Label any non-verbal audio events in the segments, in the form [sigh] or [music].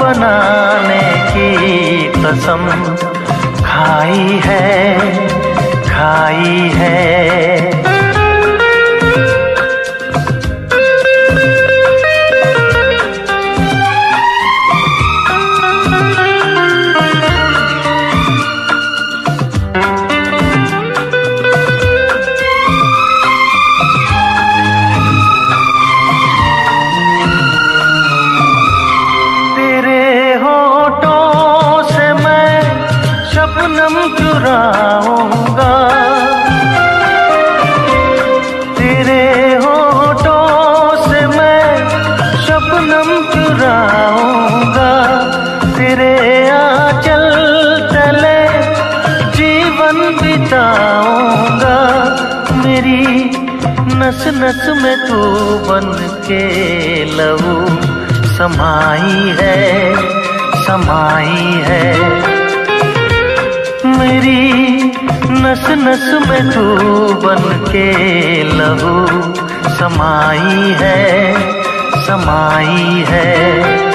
बनाने की कसम खाई है खाई है। जन्नत में तू बन के लऊ समाई है समाई है। मेरी नस नस में तू बन के लहु समाई है समाई है।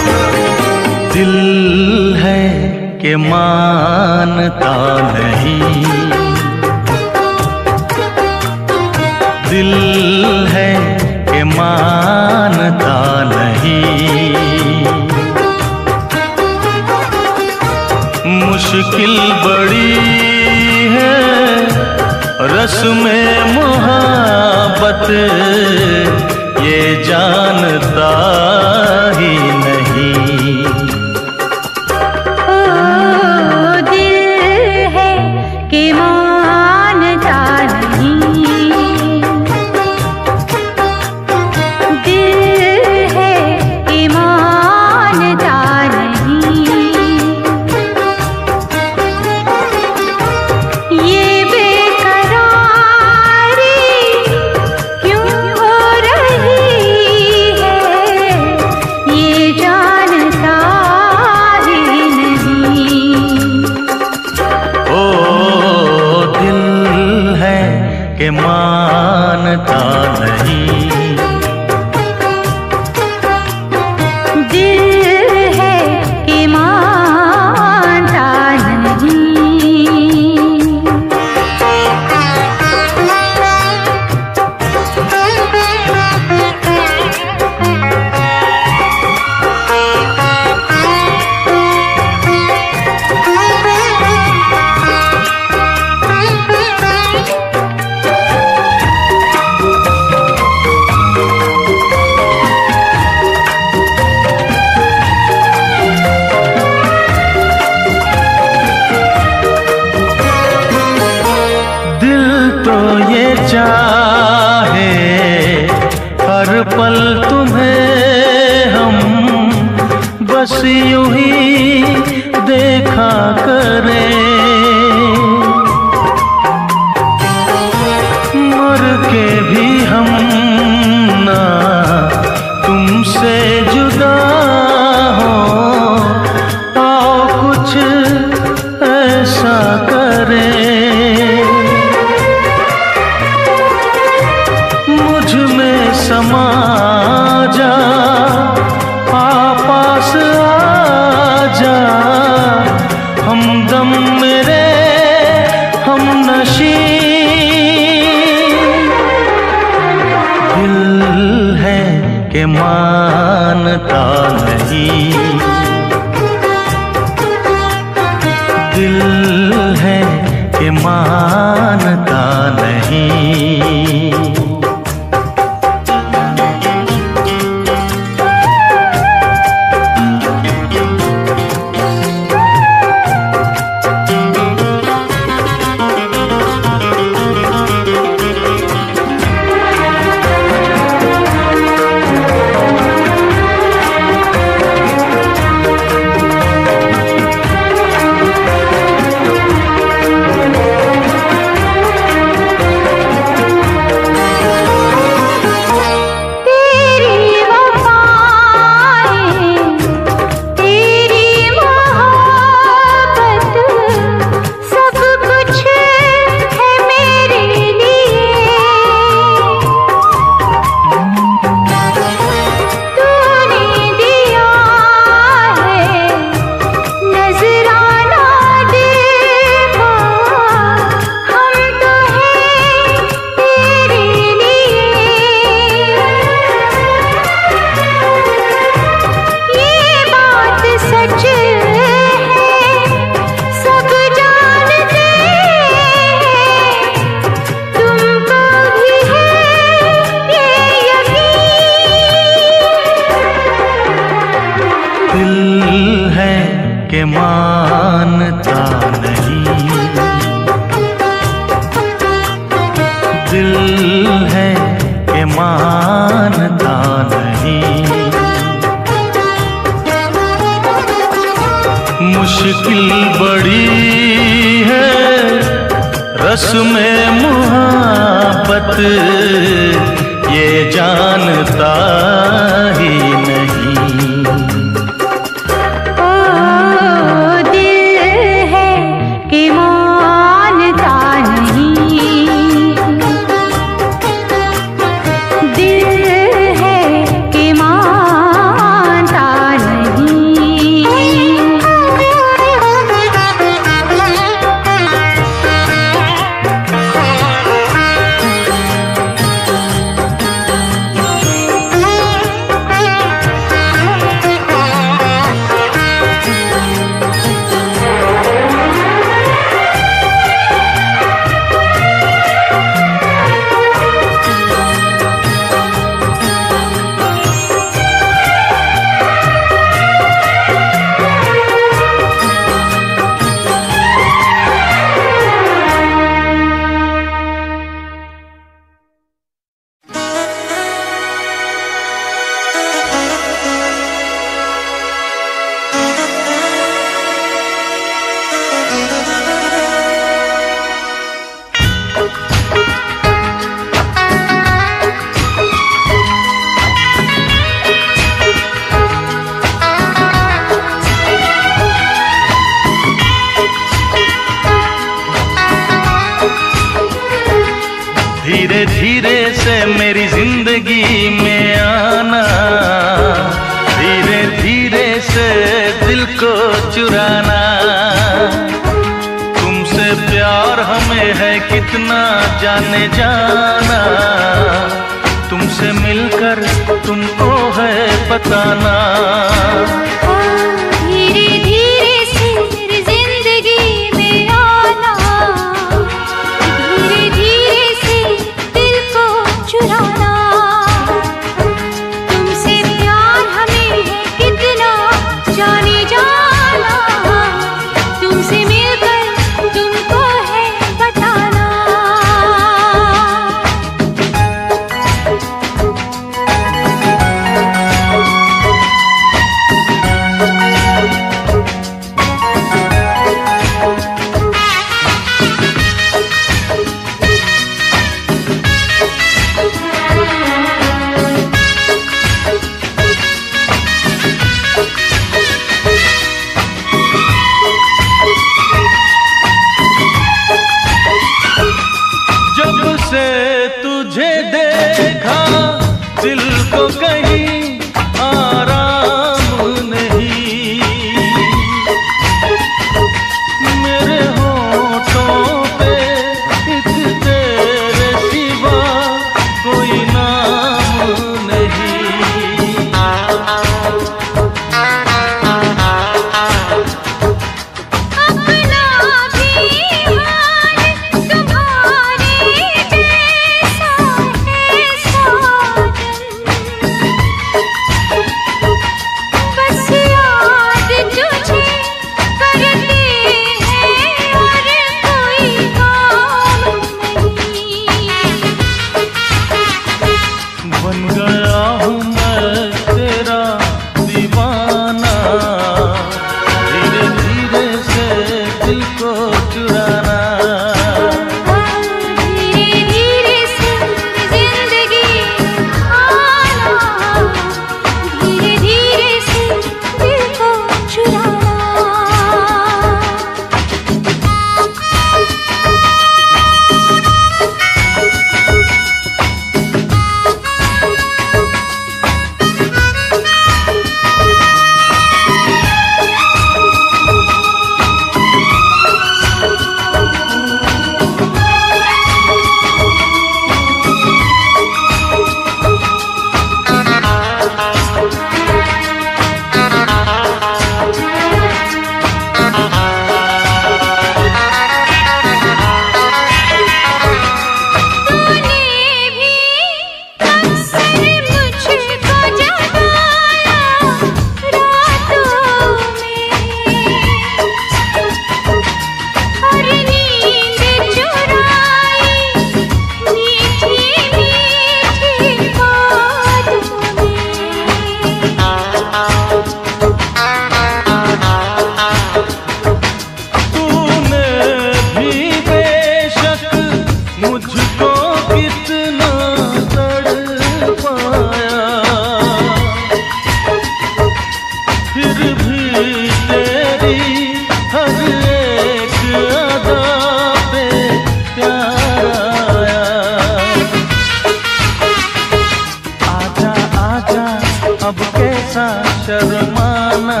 अब कैसा शर्माना।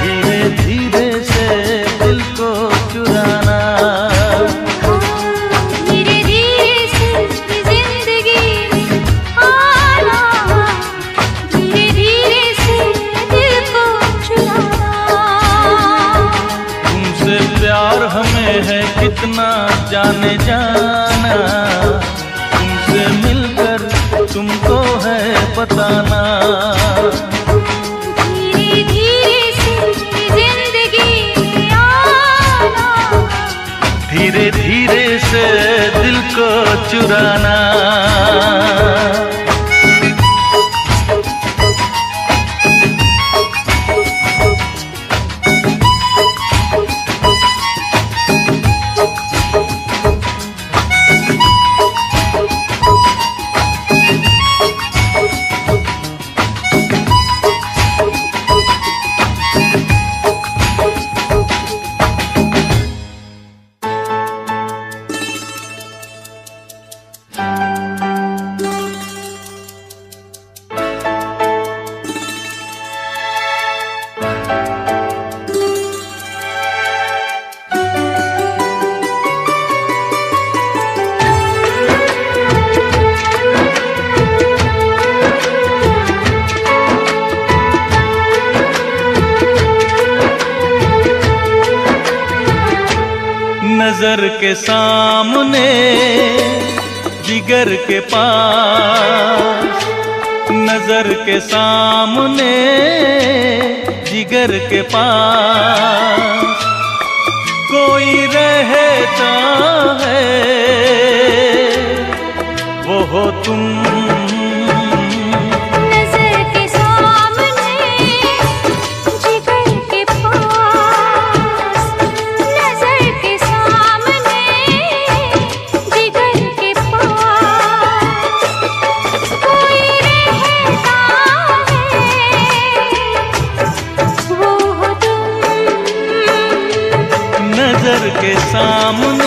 धीरे धीरे से दिल को चुराना। धीरे धीरे से ज़िंदगी धीरे धीरे से दिल को चुराना। तुमसे प्यार हमें है कितना जाने जा पुराना के सामने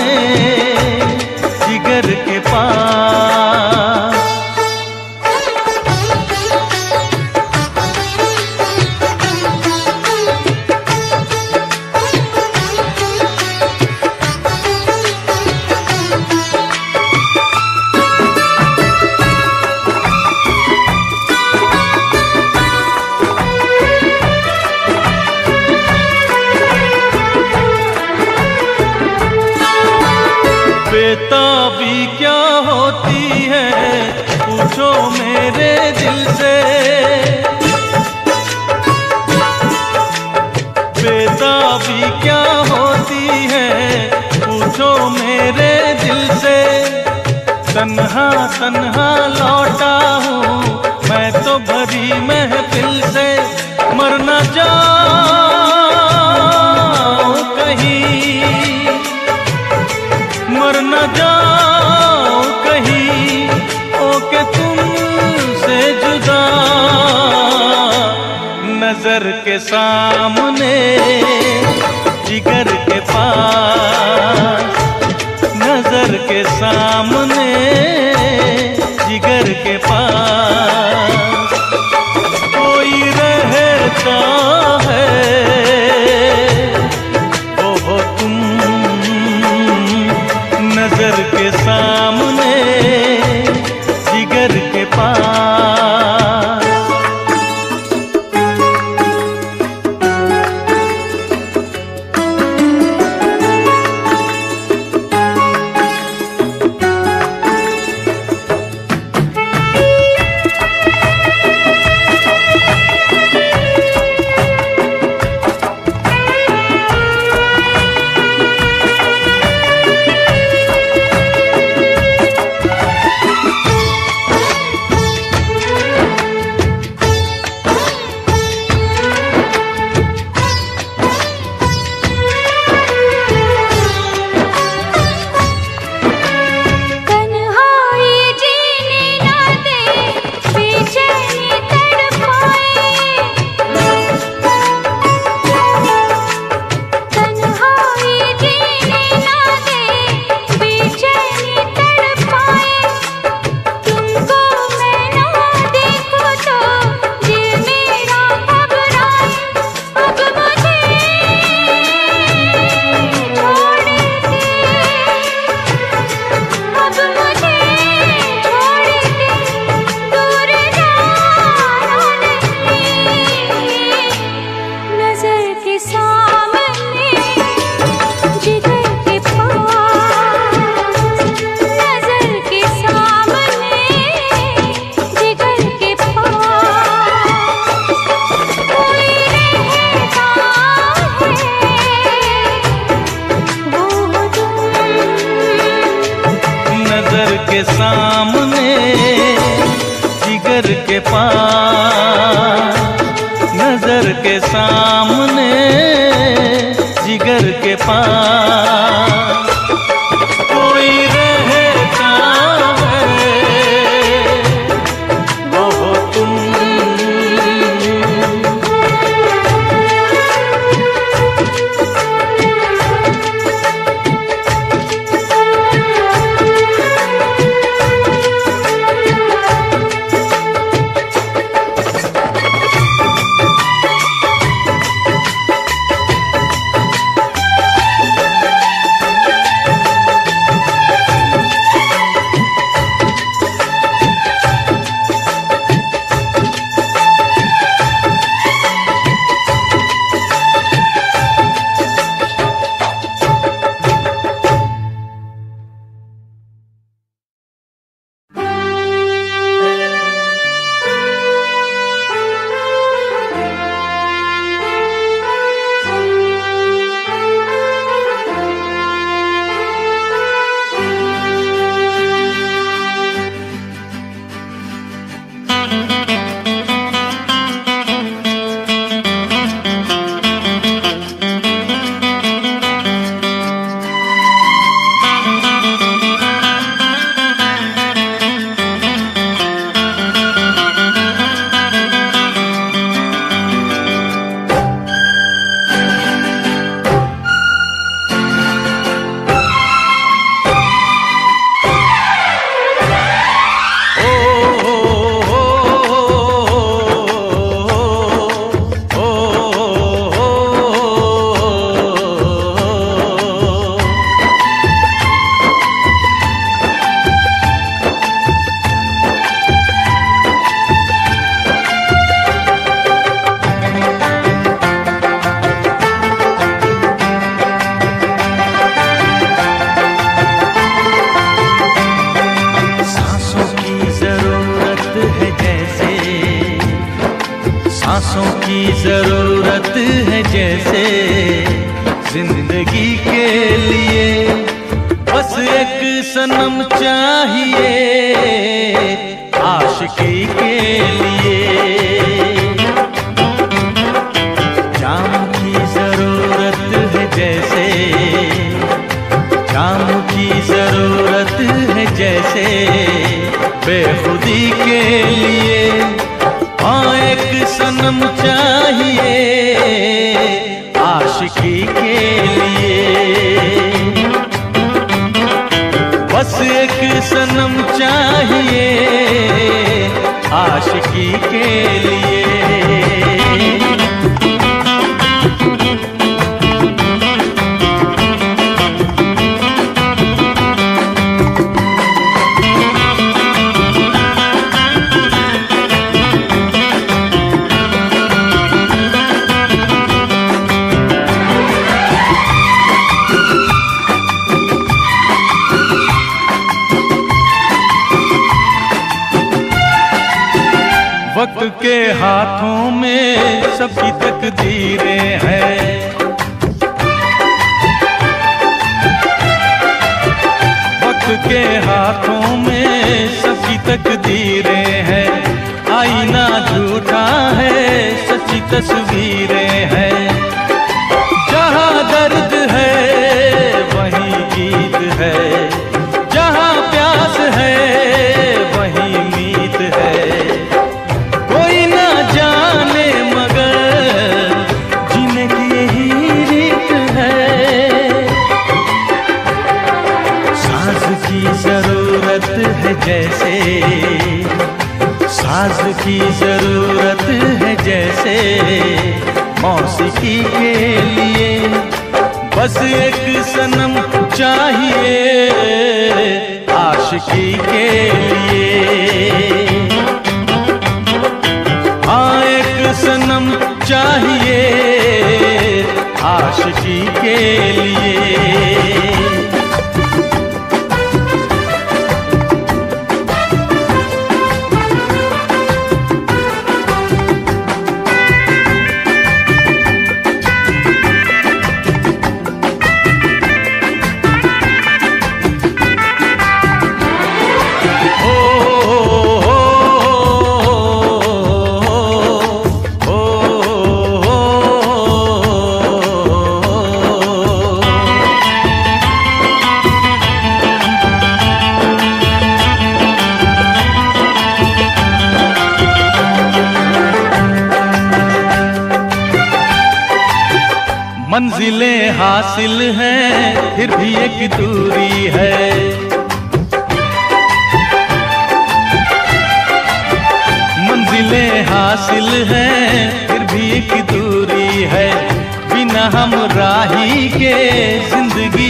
हाथों में सबकी तकदीरें हैं। वक्त के हाथों में सबकी तकदीरें हैं। आईना झूठा है, सच्ची तस्वीरें की ज़रूरत है जैसे मौसीकी के लिए। बस एक सनम चाहिए आशिकी के लिए। हाँ एक सनम चाहिए आशिकी के लिए। फिर भी एक दूरी है। मंजिलें हासिल हैं, फिर भी एक दूरी है। बिना हम राही के ज़िंदगी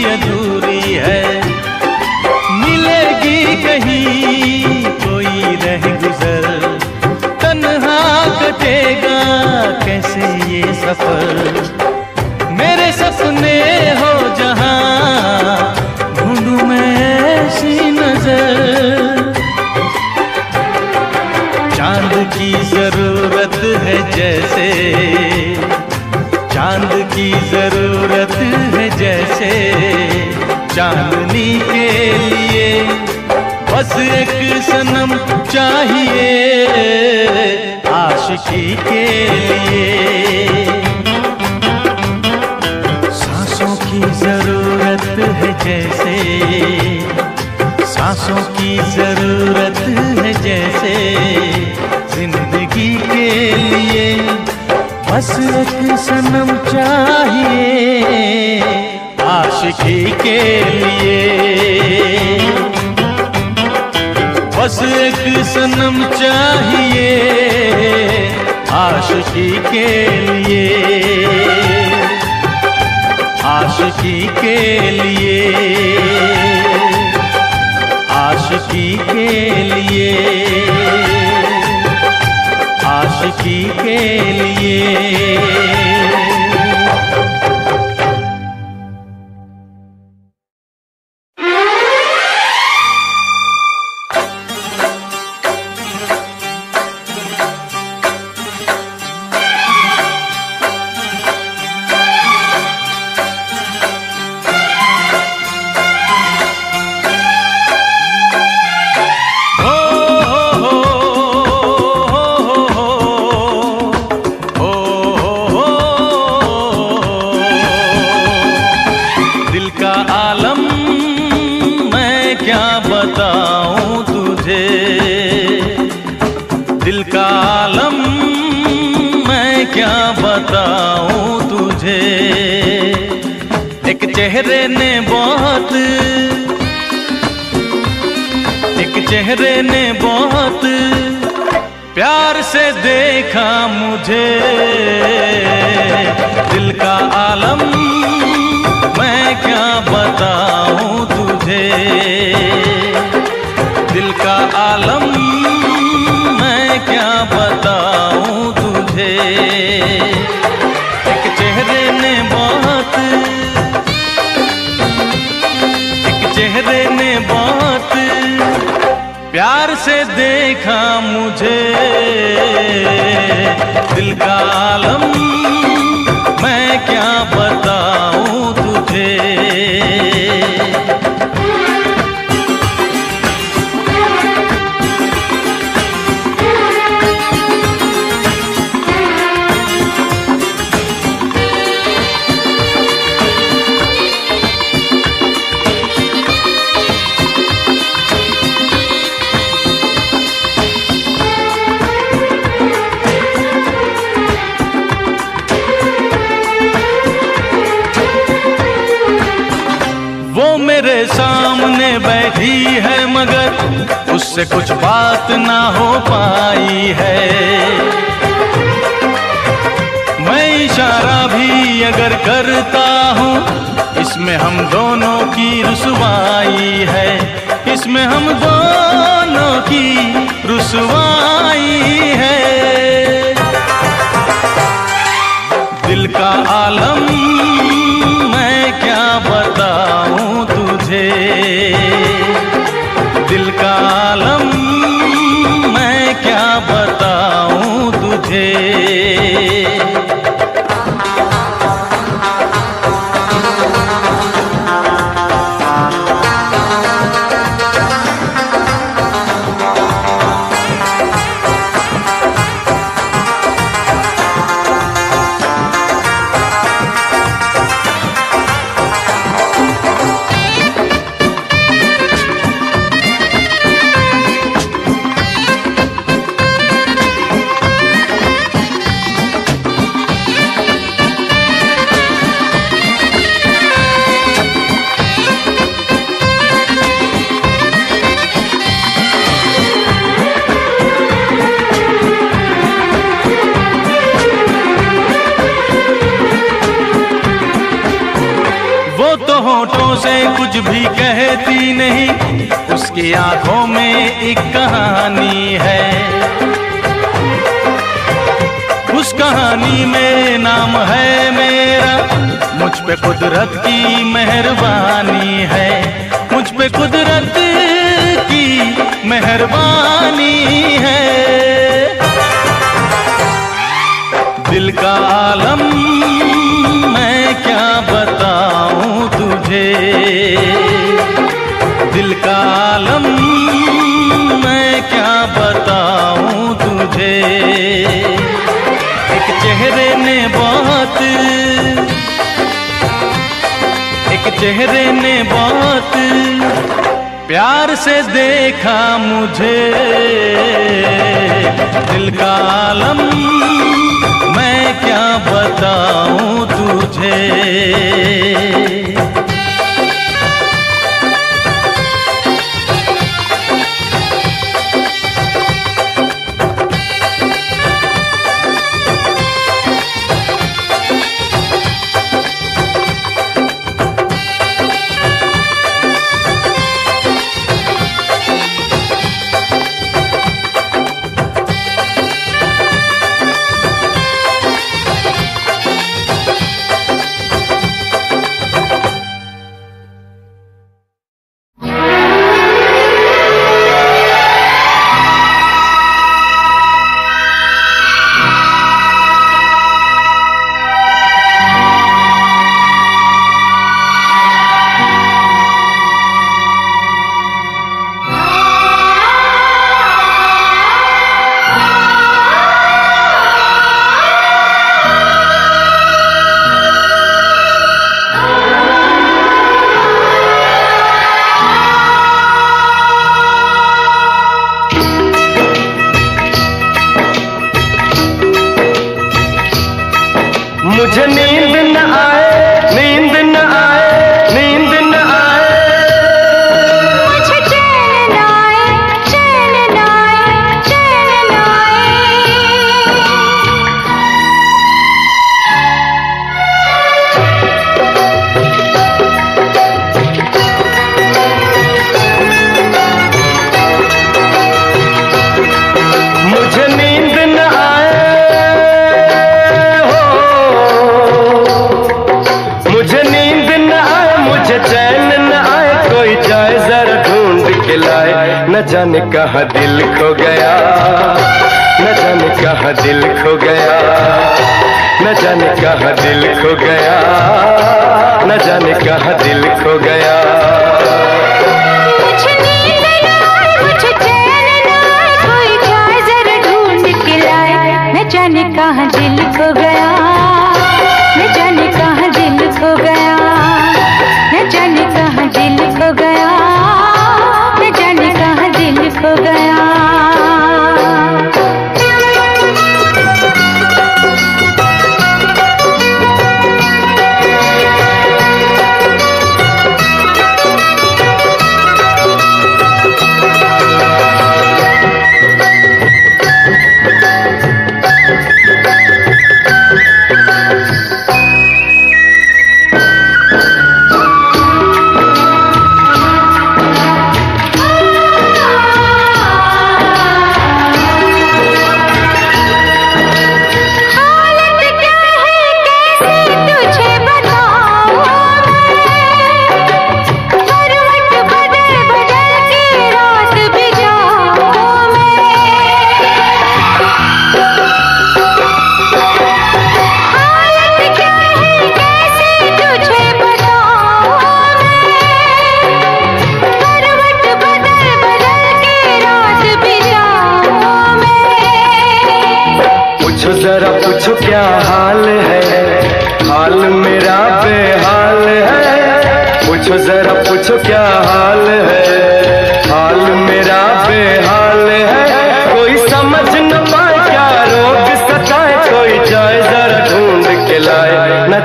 एक सनम चाहिए आशिकी के लिए। सांसों की ज़रूरत है जैसे, सांसों की ज़रूरत है जैसे, ज़िंदगी के लिए बस एक सनम चाहिए आशिकी के लिए। बस एक सनम चाहिए आशिकी के लिए। आशिकी के लिए। आशिकी के लिए। आशिकी के लिए। से देखा मुझे। दिल का आलम मैं क्या बताऊँ तुझे? दिल का आलम मैं क्या बताऊँ तुझे? एक चेहरे ने बात, एक चेहरे ने बहुत प्यार से देखा मुझे। दिल का आलम मैं क्या बताऊँ तुझे? उससे कुछ बात ना हो पाई है। मैं इशारा भी अगर करता हूँ, इसमें हम दोनों की रुसवाई है। इसमें हम दोनों की रुसवाई है। दिल का आलम मैं क्या बताऊँ तुझे? कुछ भी कहती नहीं, उसकी आँखों में एक कहानी है। उस कहानी में नाम है मेरा, मुझ पे कुदरत की मेहरबानी है। मुझ पे कुदरत की मेहरबानी है। दिल का आलम बताऊँ तुझे। दिल का आलम मैं क्या बताऊँ तुझे। एक चेहरे ने बहुत एक चेहरे ने बहुत प्यार से देखा मुझे। दिल का आलम बताऊँ तुझे। बोझ नींद कहा दिल खो गया। न जाने कहा दिल खो गया। न जाने कहा दिल खो गया। न जाने कहा दिल खो गया।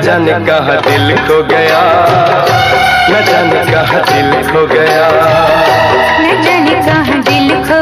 जाने कहा दिल खो गया। न जाने कहा दिल खो गया। न जाने कहा दिल खो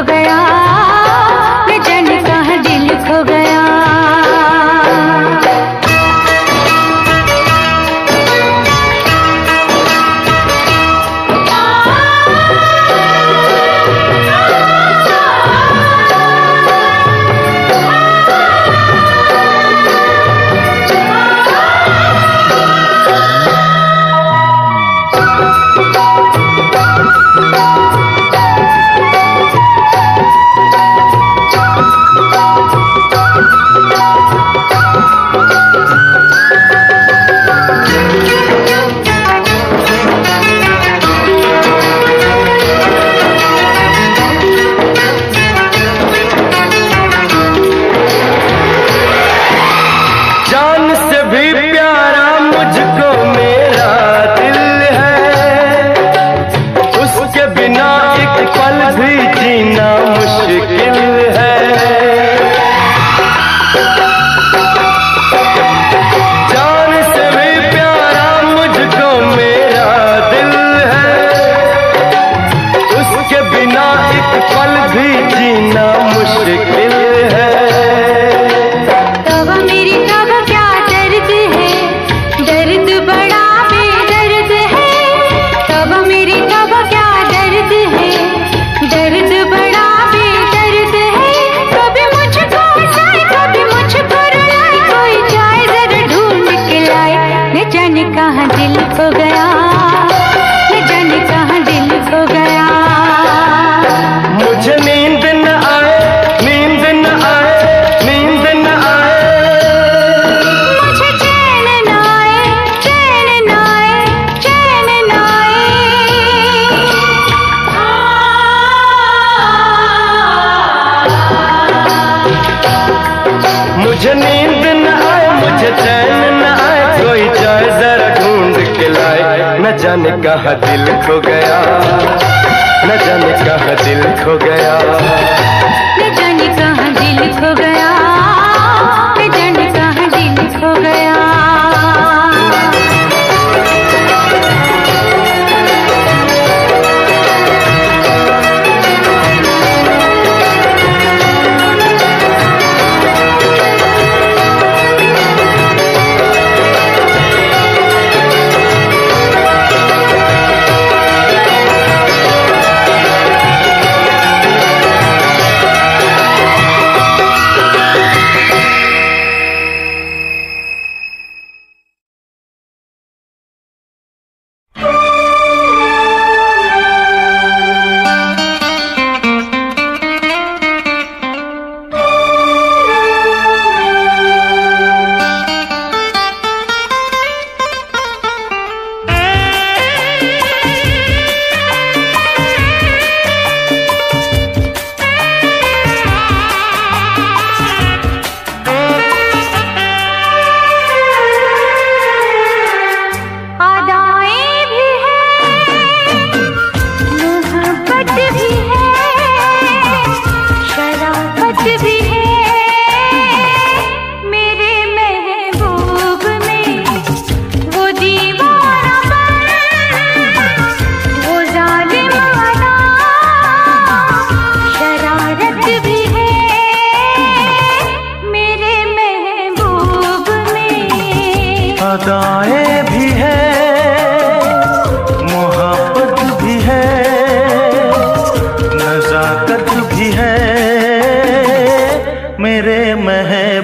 मेरे महबूब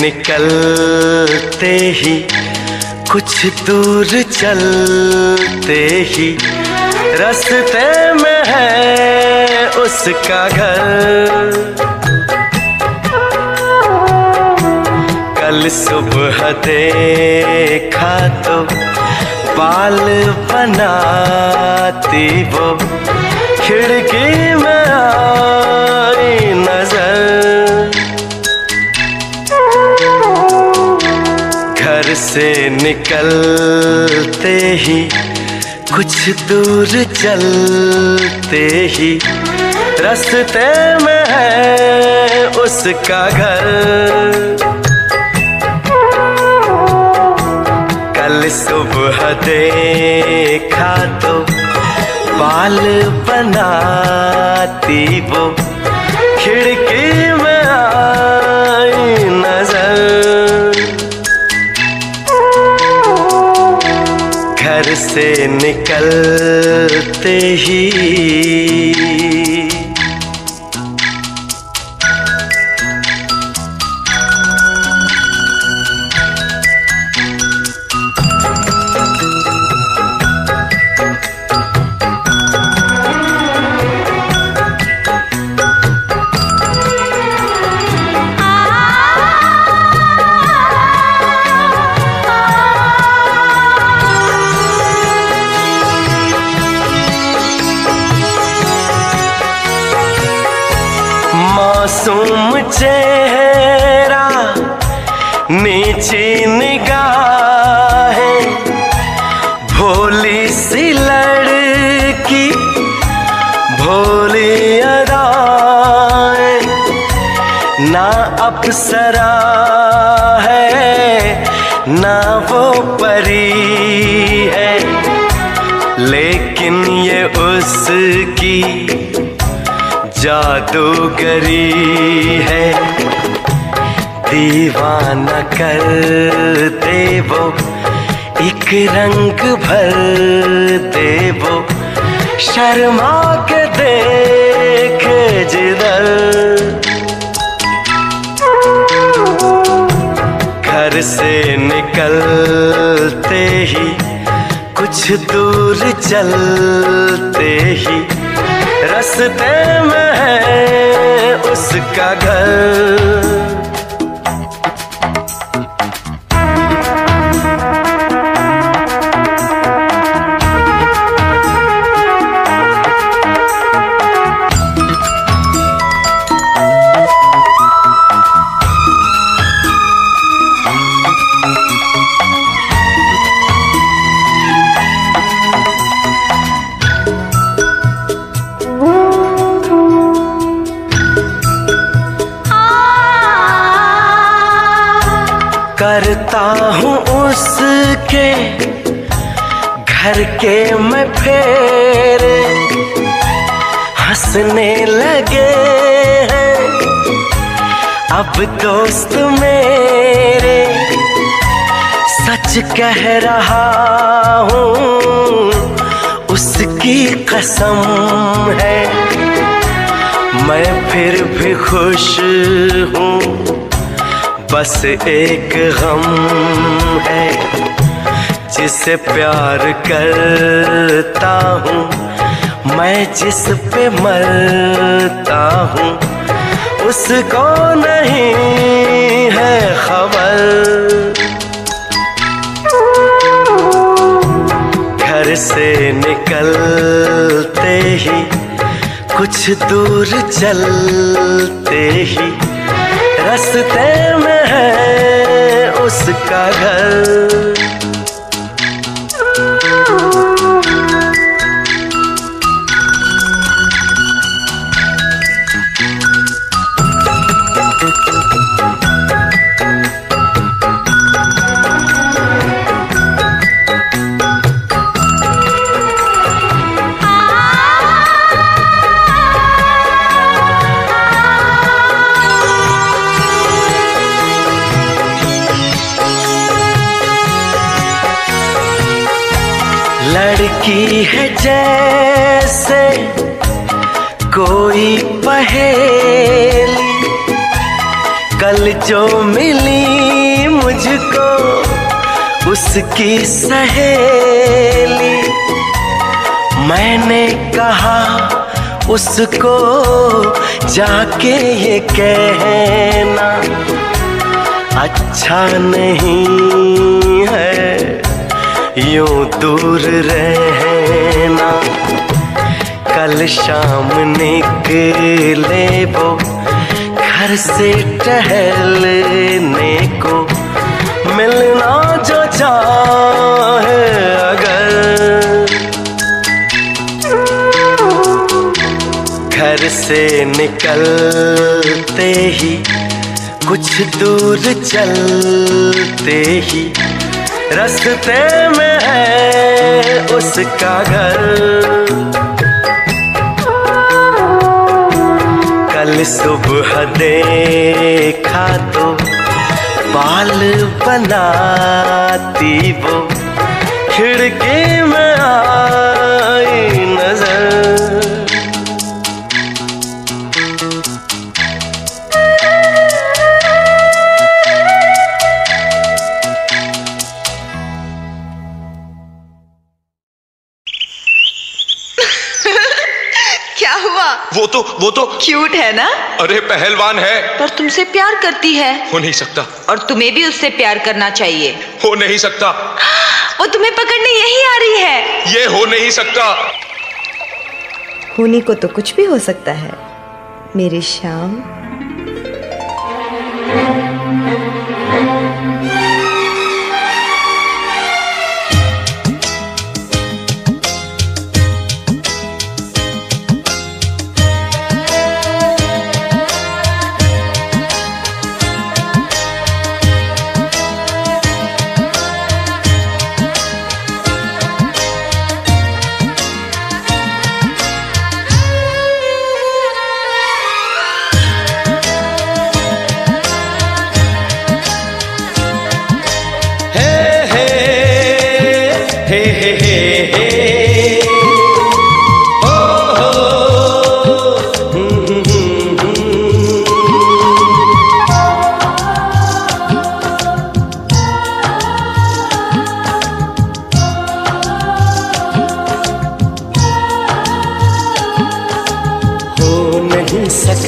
निकलते ही, कुछ दूर चलते ही, रास्ते में है उसका घर। कल सुबह देखा तो बाल बनाती वो, खिड़की में आई से निकलते ही, कुछ दूर चलते ही। रास्ते में है उसका घर। कल सुबह देखा तो बाल बनाती वो। खिड़की से निकलते ही। अप्सरा है, ना वो परी है। लेकिन ये उसकी जादूगरी है। दीवाना कर दे वो, एक रंग भर वो। शर्मा के देख जिधर से निकलते ही कुछ दूर चलते ही रास्ते में है उसका घर। उसके घर के मैं फेरे हंसने लगे हैं। अब दोस्त मेरे, सच कह रहा हूँ, उसकी कसम है। मैं फिर भी खुश हूँ, बस एक गम है। जिसे प्यार करता हूँ, मैं जिस पे मरता हूँ, उसको नहीं है खबर। घर से निकलते ही, कुछ दूर चलते ही, रास्ते में है उसका घर। लड़की है जैसे कोई पहेली। कल जो मिली मुझको, उसकी सहेली। मैंने कहा उसको, जाके ये कहना अच्छा नहीं है, यूँ दूर रहना कल शाम निकले वो, घर से टहलने को। मिलना जो चाहे अगर। घर से निकलते ही, कुछ दूर चलते ही रास्ते में है उसका घर। कल सुबह देखा तो बाल बनाती वो, खिड़की में आई वो तो वो तो क्यूट है ना? अरे पहलवान है। पर तुमसे प्यार करती है। हो नहीं सकता। और तुम्हें भी उससे प्यार करना चाहिए। हो नहीं सकता। [gasps] वो तुम्हें पकड़ने यही आ रही है। ये हो नहीं सकता। होने को तो कुछ भी हो सकता है। मेरी शाम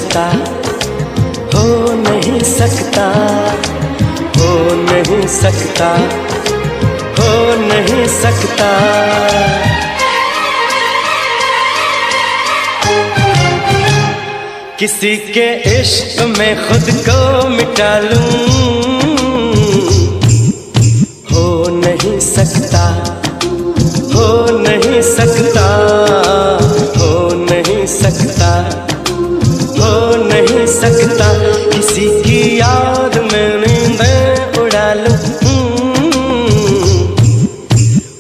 सकता, हो नहीं सकता, हो नहीं सकता, हो नहीं सकता। किसी के इश्क में खुद को मिटा लूँ, हो नहीं सकता, हो नहीं सकता। याद में नींदें उड़ा लूँ।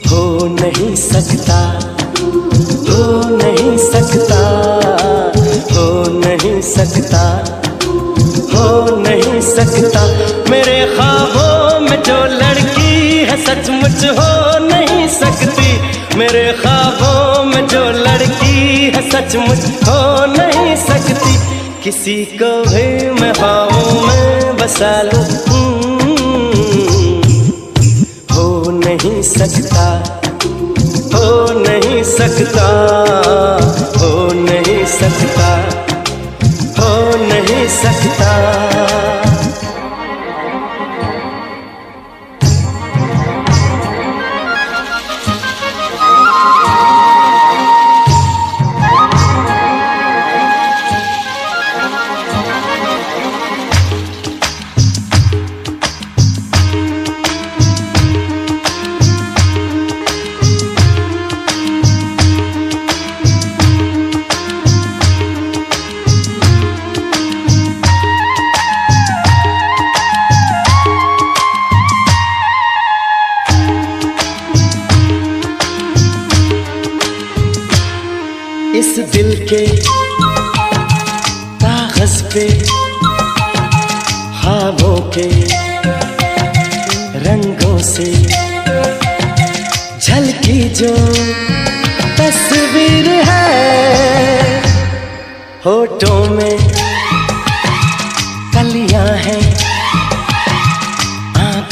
हो नहीं सकता, हो नहीं सकता, हो नहीं सकता, हो नहीं सकता। मेरे ख्वाबों में जो लड़की है सचमुच हो नहीं सकती। मेरे ख्वाबों में जो लड़की है सचमुच हो नहीं किसी को भी मैं ख्वाबों में बसा लूँ। हो नहीं सकता, हो नहीं सकता, हो नहीं सकता, हो नहीं सकता।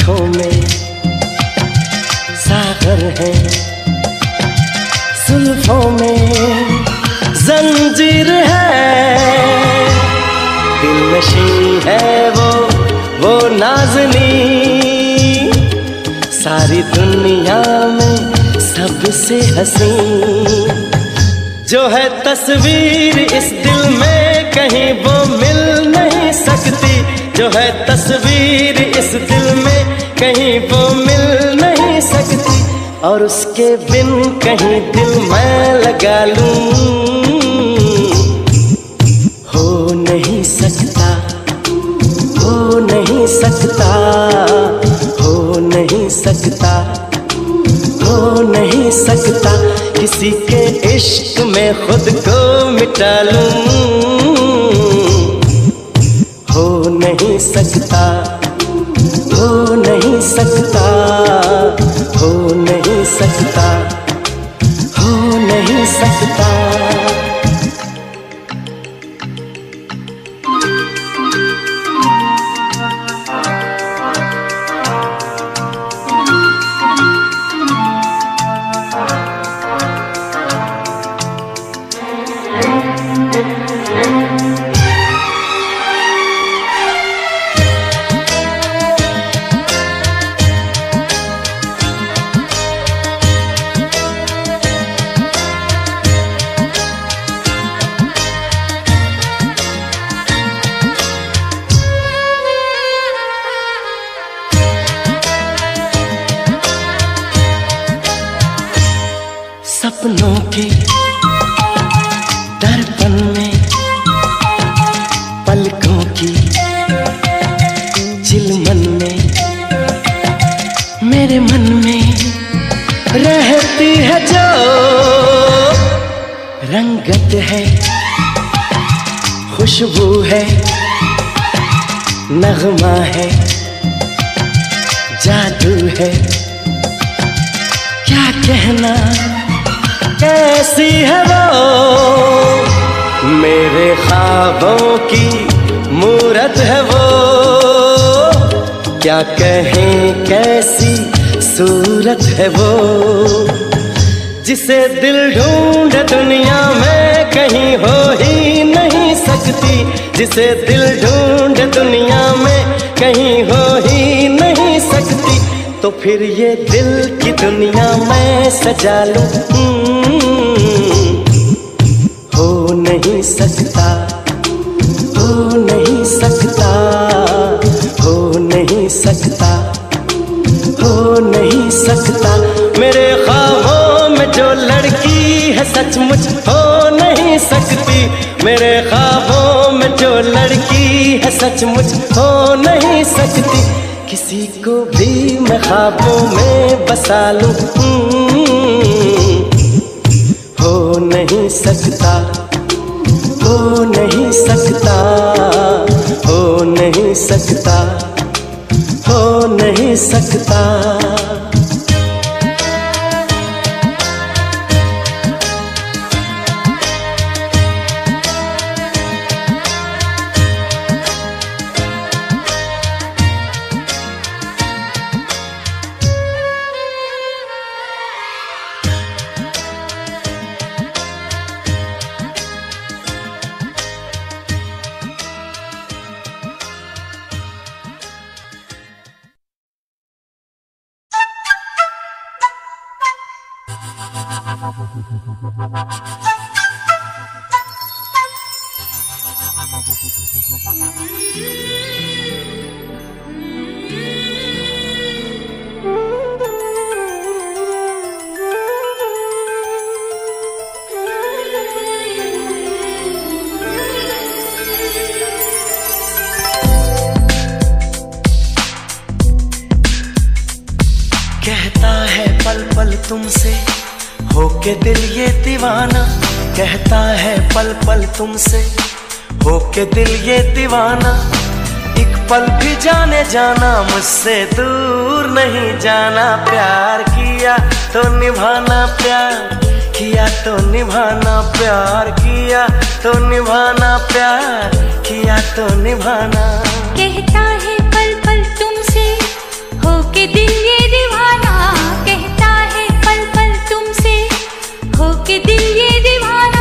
आँखों में सागर है। सुल्फों में जंजीर है। दिल नशी है वो वो नाजनी। सारी दुनिया में सबसे हसी जो है तस्वीर इस दिल में कहीं वो मिल नहीं सकती। है तस्वीर इस दिल में, कहीं वो मिल नहीं सकती। और उसके बिन कहीं दिल मैं लगा लूँ। हो नहीं सकता, हो नहीं सकता, हो नहीं सकता, हो नहीं सकता। किसी के इश्क में खुद को मिटा लूँ। सकता हो नहीं सकता। है। क्या कहना? कैसी है वो? मेरे ख्वाबों की मूरत है वो। क्या कहें, कैसी सूरत है वो? जिसे दिल ढूंढ दुनिया में कहीं हो ही नहीं सकती। जिसे दिल ढूंढ दुनिया में कहीं हो तो फिर ये दिल की दुनिया मैं सजा लूँ। हो नहीं सकता, हो नहीं सकता, हो नहीं सकता, हो नहीं सकता। मेरे ख्वाबों में जो लड़की है सचमुच हो नहीं सकती। मेरे ख्वाबों में जो लड़की है सचमुच हो नहीं सकती। किसी को भी मैं ख्वाबों में बसा लूँ। हो नहीं सकता, हो नहीं सकता, हो नहीं सकता, हो नहीं सकता। कहता है पल पल तुमसे होके दिल ये दीवाना कहता है पल पल तुमसे। होके दिल ये दीवाना, एक पल भी जाने जाना, मुझसे दूर नहीं जाना। प्यार किया तो निभाना, प्यार किया तो निभाना, प्यार किया तो निभाना, प्यार किया तो निभाना। कहता है पल पल तुमसे, होके दिल ये होके दिल ये दीवाना।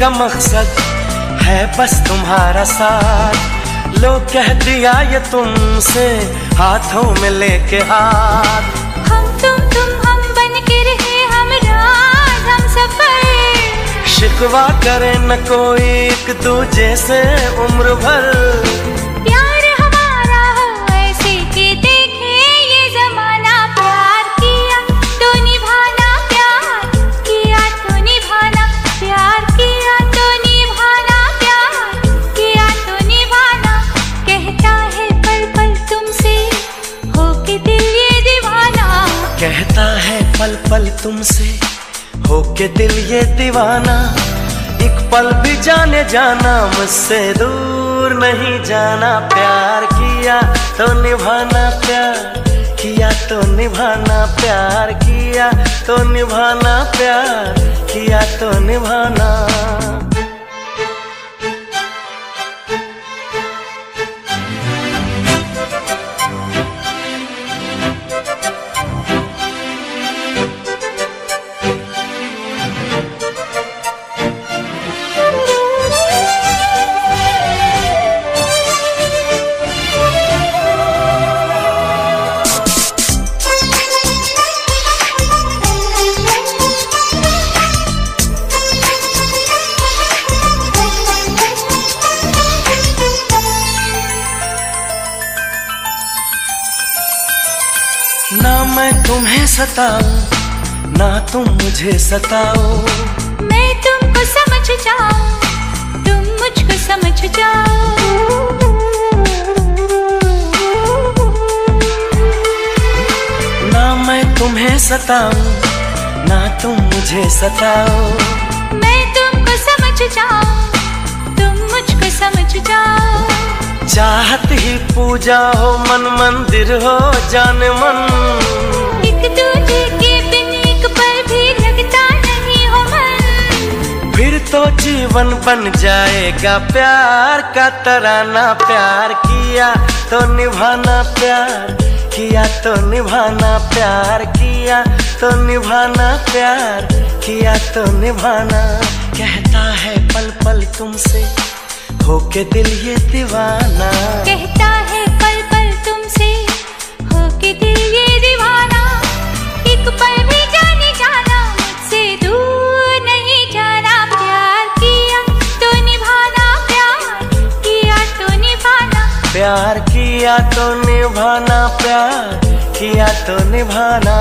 का मकसद है बस तुम्हारा साथ। लो कह दिया ये तुमसे हाथों में लेके हाथ। हम तुम तुम हम बन के रहे हम राज हम सफ़र। शिकवा करे न कोई एक दूजे से उम्र भर। तुमसे होके दिल ये दीवाना। एक पल भी जाने जाना, मुझसे दूर नहीं जाना। प्यार किया तो निभाना, प्यार किया तो निभाना। प्यार किया तो निभाना, प्यार किया तो निभाना। सताऊं ना तुम मुझे सताओ। मैं तुमको समझ जाऊँ तुम मुझको समझ जाओ। ना मैं तुम्हें सताऊं ना तुम मुझे सताओ। मैं तुमको समझ जाऊँ तुम मुझको समझ जाओ। चाहत ही पूजा हो मन मंदिर हो जान मन। तो जीवन बन जाएगा। प्यार का तराना प्यार किया तो निभाना प्यार, किया तो निभाना प्यार, किया तो निभाना प्यार, किया तो निभाना। कहता है पल पल तुमसे, होके दिल ये दीवाना। कहता है प्यार किया तो निभाना प्यार किया तो निभाना।